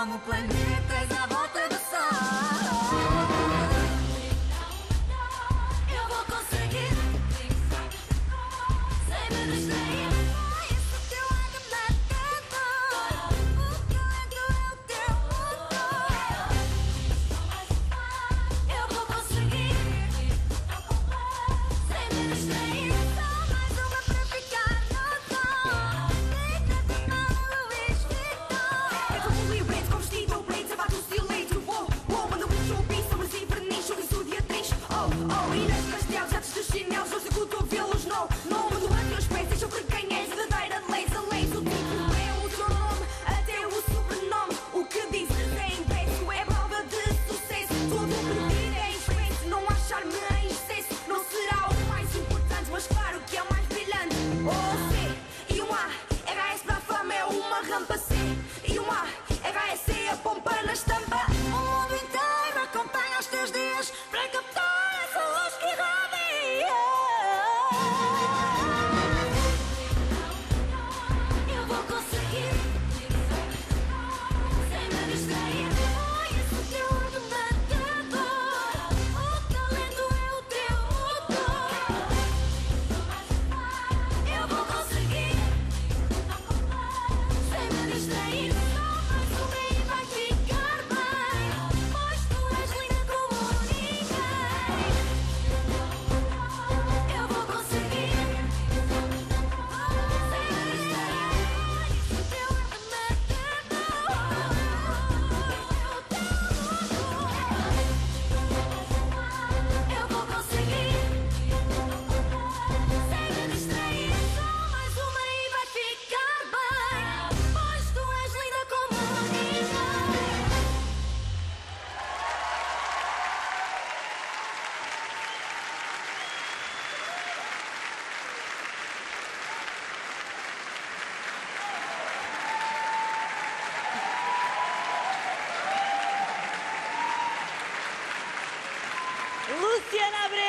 Como planetas à volta do oh, e nas pastel, atos dos chinelos, os cotovelos, não, não perdoa teus pés, deixa por quem és verdadeira de leis a leis. O tipo é o teu nome, até o sobrenome. O que dizes é impresso, é prova de sucesso. Tudo pedir é expresso, não achar-me em excesso. Não será o mais importante, mas claro que é o mais brilhante. O C e um A, RS para a fama é uma rampa C e um A, RS é a pompa na estampa. O mundo inteiro acompanha os teus dias para captar. Cristiana Abreu.